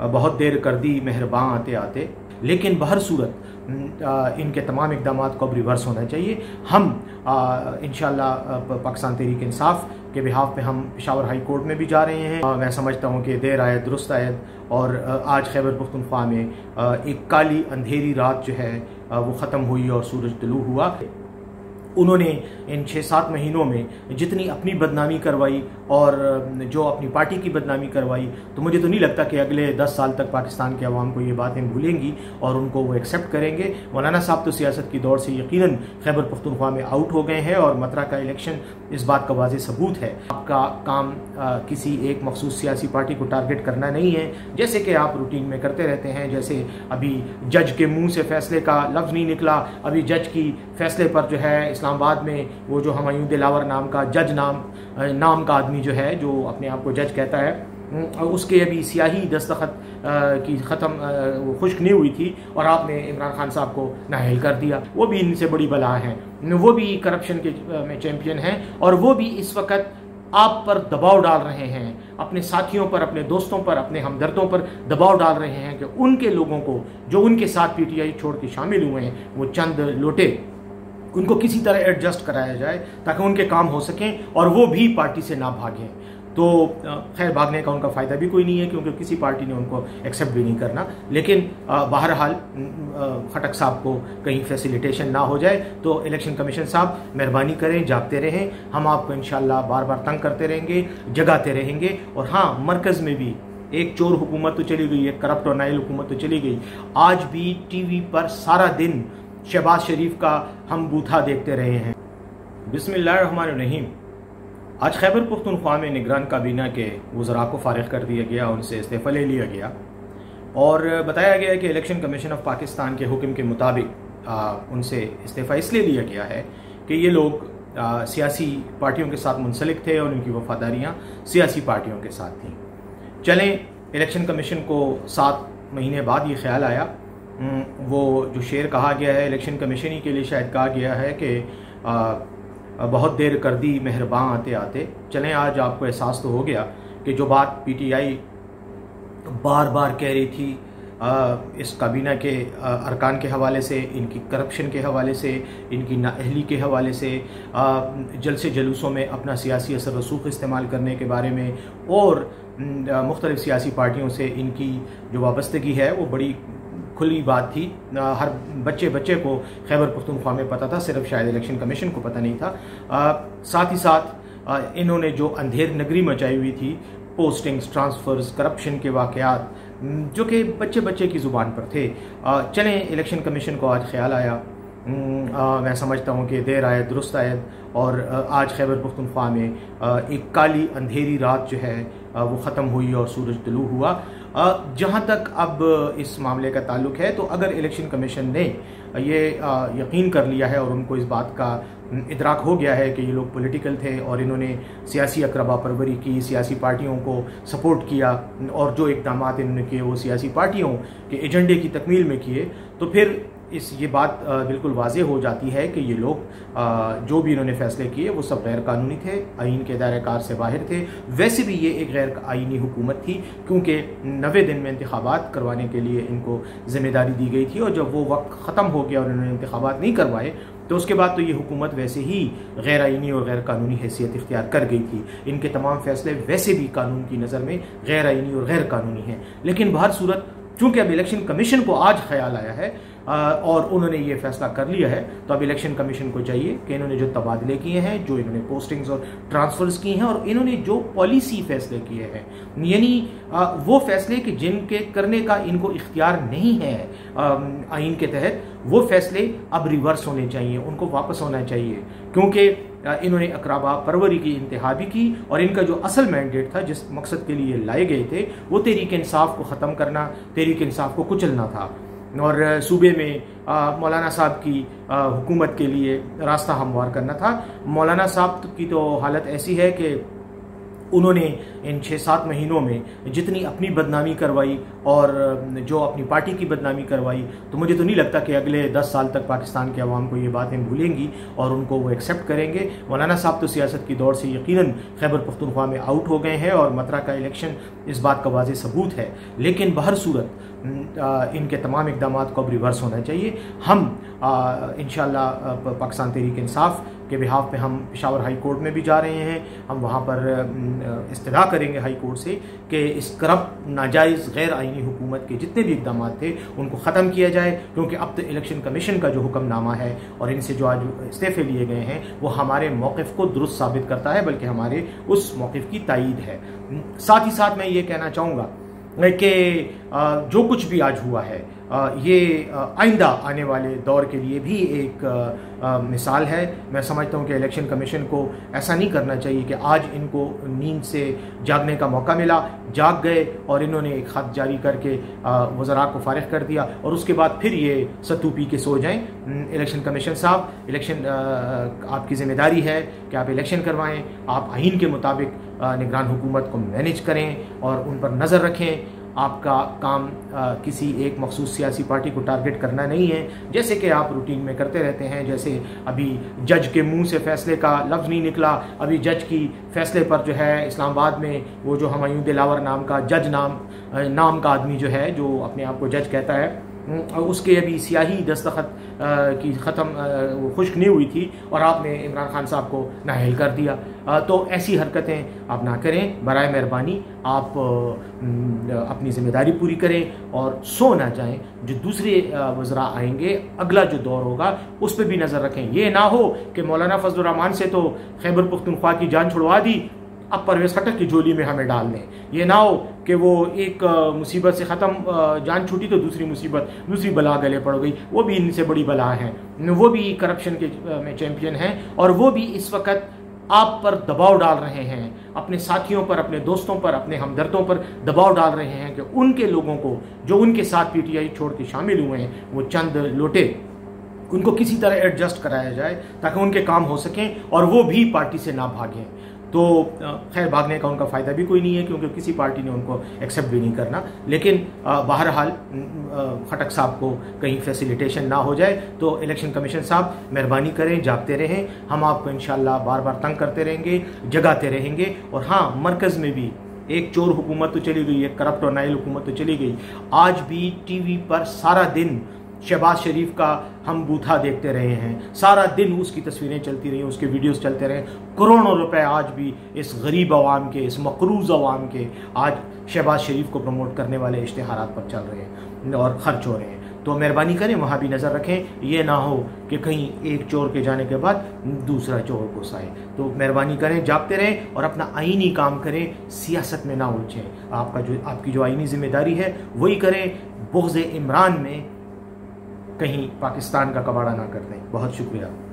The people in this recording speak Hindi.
बहुत देर कर दी मेहरबान आते आते। लेकिन बहर सूरत इनके तमाम इकदाम को अब रिवर्स होना चाहिए। हम इन पाकिस्तान तहरीक इंसाफ के बिहाफ पे हम पिशावर हाई कोर्ट में भी जा रहे हैं। आ, मैं समझता हूँ कि देर आयद दुरुस्त आयद और आज खैबर पख्तनख्वा में एक काली अंधेरी रात जो है वो ख़त्म हुई और सूरज तलू हुआ। उन्होंने इन छः सात महीनों में जितनी अपनी बदनामी करवाई और जो अपनी पार्टी की बदनामी करवाई तो मुझे तो नहीं लगता कि अगले दस साल तक पाकिस्तान के अवाम को ये बातें भूलेंगी और उनको वो एक्सेप्ट करेंगे। मौलाना साहब तो सियासत की दौड़ से यकीन खैबर पख्तनख्वा में आउट हो गए हैं और मतरा का इलेक्शन इस बात का वाज सबूत है। आपका काम आ, किसी एक मखसूस सियासी पार्टी को टारगेट करना नहीं है। जैसे कि आप रूटीन में करते रहते हैं जैसे अभी जज के मुँह से फैसले का लफ्ज़ नहीं निकला अभी जज की फैसले पर जो है इस्लामाबाद में वो जो हमायूं दिलावर नाम का जज नाम नाम का आदमी जो है, जो अपने आप को जज कहता है उसके अभी सियाही दस्तखत की ख़त्म खुश्क नहीं हुई थी, और आपने इमरान खान साहब को नाहल कर दिया। वो भी इनसे बड़ी बला है। वो भी करप्शन के में चैम्पियन हैं, और वो भी इस वक्त आप पर दबाव डाल रहे हैं। अपने साथियों पर, अपने दोस्तों पर, अपने हमदर्दों पर दबाव डाल रहे हैं कि उनके लोगों को, जो उनके साथ पीटीआई छोड़ के शामिल हुए हैं, वो चंद लोटे। उनको किसी तरह एडजस्ट कराया जाए ताकि उनके काम हो सकें और वो भी पार्टी से ना भागें। तो खैर, भागने का उनका फ़ायदा भी कोई नहीं है क्योंकि किसी पार्टी ने उनको एक्सेप्ट भी नहीं करना। लेकिन बहरहाल खटक साहब को कहीं फैसिलिटेशन ना हो जाए तो इलेक्शन कमीशन साहब मेहरबानी करें, जागते रहें। हम आपको इन बार बार तंग करते रहेंगे, जगाते रहेंगे। और हाँ मरकज़ में भी एक चोर हुकूमत तो चली गई, एक करप्ट और नाइल हुकूमत तो चली गई। आज भी टीवी पर सारा दिन शहबाज शरीफ का हम बूथा देखते रहे हैं। बिसमीम आज खैबर पुख्तनख्वा में निगरान काबीना के वज़रा को फारग कर दिया गया उनसे इस्तीफ़ा ले लिया गया। और बताया गया कि इलेक्शन कमीशन ऑफ़ पाकिस्तान के हुक्म के मुताबिक उनसे इस्तीफ़ा इसलिए लिया गया है कि ये लोग आ, सियासी पार्टियों के साथ मुंसलिक थे और उनकी वफादारियाँ सियासी पार्टियों के साथ थीं। चलें इलेक्शन कमीशन को सात महीने बाद ये ख्याल आया वो जो शेर कहा गया है इलेक्शन कमीशन ही के लिए शायद कहा गया है कि बहुत देर कर दी मेहरबान आते आते। चलें आज आपको एहसास तो हो गया कि जो बात पीटीआई बार बार कह रही थी आ, इस काबीना के आ, अरकान के हवाले से इनकी करप्शन के हवाले से इनकी नाअहली के हवाले से जलसे जलूसों में अपना सियासी असर रसूख इस्तेमाल करने के बारे में और मुख्तलिफ़ सियासी पार्टियों से इनकी जो वाबस्तगी है वो बड़ी खुली बात थी। हर बच्चे बच्चे को खैबर पख्तूनख्वा में पता था सिर्फ़ शायद इलेक्शन कमीशन को पता नहीं था। साथ ही साथ इन्होंने जो अंधेर नगरी मचाई हुई थी पोस्टिंग्स ट्रांसफ़र्स करप्शन के वाक़ात जो कि बच्चे बच्चे की ज़ुबान पर थे। चलें इलेक्शन कमीशन को आज ख्याल आया। आ, मैं समझता हूँ कि देर आए दुरुस्त आए और आज खैबर पख्तनख्वा में एक काली अंधेरी रात जो है वो ख़त्म हुई और सूरज तलू हुआ। जहाँ तक अब इस मामले का ताल्लुक है तो अगर इलेक्शन कमीशन ने ये यकीन कर लिया है और उनको इस बात का इदराक हो गया है कि ये लोग पॉलिटिकल थे और इन्होंने सियासी अकरबा परवरी की, सियासी पार्टियों को सपोर्ट किया और जो इकदाम इन्होंने किए, वो सियासी पार्टियों के एजेंडे की तकमील में किए तो फिर इस ये बात बिल्कुल वाजे हो जाती है कि ये लोग जो भी इन्होंने फैसले किए, वो सब गैर कानूनी थे आइन के दायरे कार से बाहर थे। वैसे भी ये एक गैर आइनी हुकूमत थी, क्योंकि नवे दिन में इंतबात करवाने के लिए इनको ज़िम्मेदारी दी गई थी और जब वो वक्त ख़त्म हो गया और इन्होंने इंतबात नहीं करवाए तो उसके बाद तो ये हुकूमत वैसे ही गैर आइनी और गैर कानूनी हैसियत इख्तियार कर गई थी। इनके तमाम फैसले वैसे भी कानून की नज़र में गैर आइनी और गैर कानूनी हैं। लेकिन बहुत सूरत चूँकि अब इलेक्शन कमीशन को आज ख्याल आया है और उन्होंने ये फैसला कर लिया है तो अब इलेक्शन कमीशन को चाहिए कि इन्होंने जो तबादले किए हैं, जो इन्होंने पोस्टिंग्स और ट्रांसफर्स किए हैं, और इन्होंने जो पॉलिसी फैसले किए हैं। यानी वो फैसले कि जिनके करने का इनको इख्तियार नहीं है आइन के तहत, वो फैसले अब रिवर्स होने चाहिए, उनको वापस होना चाहिए। क्योंकि इन्होंने अकराबा परवरी की इंतहा भी की, और इनका जो असल मैंडेट था, जिस मकसद के लिए लाए गए थे, वो तहरीक इंसाफ को ख़त्म करना तहरीक इंसाफ को कुचलना था। और सूबे में मौलाना साहब की हुकूमत के लिए रास्ता हमवार करना था। मौलाना साहब की तो हालत ऐसी है कि उन्होंने इन छः सात महीनों में जितनी अपनी बदनामी करवाई और जो अपनी पार्टी की बदनामी करवाई तो मुझे तो नहीं लगता कि अगले दस साल तक पाकिस्तान के अवाम को ये बातें भूलेंगी और उनको वो एक्सेप्ट करेंगे। मौलाना साहब तो सियासत की दौड़ से यकीन खैबर पख्तनख्वा में आउट हो गए हैं और मथुरा का इलेक्शन इस बात का वाज सबूत है। लेकिन बहर सूरत इनके तमाम इकदाम को अब रिवर्स होना चाहिए। हम इन पाकिस्तान तहरीक इंसाफ के बिहाफ पे हम पिशावर हाई कोर्ट में भी जा रहे हैं। हम वहाँ पर इस्तः करेंगे हाई कोर्ट से कि इस करप्ट, नाजायज़ गैर आइनी हुकूमत के जितने भी इकदाम थे, उनको ख़त्म किया जाए, क्योंकि अब तो इलेक्शन कमीशन का जो हुक्मनामा है और इनसे जो आज इस्तीफ़े लिए गए हैं, वो हमारे मौक़ को दुरुस्त साबित करता है, बल्कि हमारे उस मौक़ की तइद है। साथ ही साथ मैं ये कहना चाहूँगा कि जो कुछ भी आज हुआ है ये आइंदा आने वाले दौर के लिए भी एक मिसाल है। मैं समझता हूँ कि इलेक्शन कमीशन को ऐसा नहीं करना चाहिए कि आज इनको नींद से जागने का मौका मिला, जाग गए और इन्होंने एक ख़त जारी करके वज़रा को फारग कर दिया और उसके बाद फिर ये सत्तू पी के सो जाएँ। इलेक्शन कमीशन साहब, इलेक्शन आपकी ज़िम्मेदारी है कि आप इलेक्शन करवाएँ, आप आइन के मुताबिक निगरान हुकूमत को मैनेज करें और उन पर नज़र रखें। आपका काम आ, किसी एक मखसूस सियासी पार्टी को टारगेट करना नहीं है। जैसे कि आप रूटीन में करते रहते हैं जैसे अभी जज के मुँह से फैसले का लफ्ज़ नहीं निकला अभी जज की फैसले पर जो है इस्लामाबाद में वो जो हमायूं दिलावर नाम का जज नाम नाम का आदमी जो है जो अपने आप को जज कहता है उसके अभी सियाही दस्तखत की ख़त्म खुश्क नहीं हुई थी और आपने इमरान खान साहब को नाहल कर दिया। तो ऐसी हरकतें आप ना करें। बर मेहरबानी, आप अपनी ज़िम्मेदारी पूरी करें और सो ना जाएँ। जो दूसरे वज़रा आएँगे, अगला जो दौर होगा, उस पर भी नज़र रखें। ये ना हो कि मौलाना फजलरहमान से तो खैबर पुख्तनख्वा की जान छुड़वा दी अब परवेज खटक की झोली में हमें डाल दें। ये ना हो कि वो एक मुसीबत से ख़त्म जान छूटी तो दूसरी मुसीबत, दूसरी बला गले पड़ गई। वो भी इनसे बड़ी बला है। वो भी करप्शन के में चैम्पियन हैं और वो भी इस वक्त आप पर दबाव डाल रहे हैं। अपने साथियों पर, अपने दोस्तों पर, अपने हमदर्दों पर दबाव डाल रहे हैं कि उनके लोगों को, जो उनके साथ पीटीआई छोड़ के शामिल हुए हैं, वो चंद लोटे, उनको किसी तरह एडजस्ट कराया जाए ताकि उनके काम हो सकें और वो भी पार्टी से ना भागें। तो खैर भागने का उनका फ़ायदा भी कोई नहीं है क्योंकि किसी पार्टी ने उनको एक्सेप्ट भी नहीं करना। लेकिन बहरहाल खटक साहब को कहीं फैसिलिटेशन ना हो जाए तो इलेक्शन कमीशन साहब मेहरबानी करें जागते रहें। हम आपको इन बार बार तंग करते रहेंगे जगाते रहेंगे। और हाँ मरकज़ में भी एक चोर हुकूमत तो चली गई एक करप्ट और नाइल हुकूमत तो चली गई। आज भी टीवी पर सारा दिन शहबाज शरीफ का हम बूथा देखते रहे हैं। सारा दिन उसकी तस्वीरें चलती रही, उसके वीडियोस चलते रहे। करोड़ों रुपए आज भी इस गरीब आवाम के, इस मकरूज आवाम के आज शहबाज शरीफ को प्रमोट करने वाले इश्तहार पर चल रहे हैं और ख़र्च हो रहे हैं। तो मेहरबानी करें, वहाँ भी नज़र रखें। ये ना हो कि कहीं एक चोर के जाने के बाद दूसरा चोर घुस आए तो मेहरबानी करें, जागते रहें और अपना आइनी काम करें, सियासत में ना उलझें। आपका जो, आपकी जो आइनी ज़िम्मेदारी है, वही करें। बोझ इमरान में कहीं पाकिस्तान का कबाड़ा ना कर दें। बहुत शुक्रिया।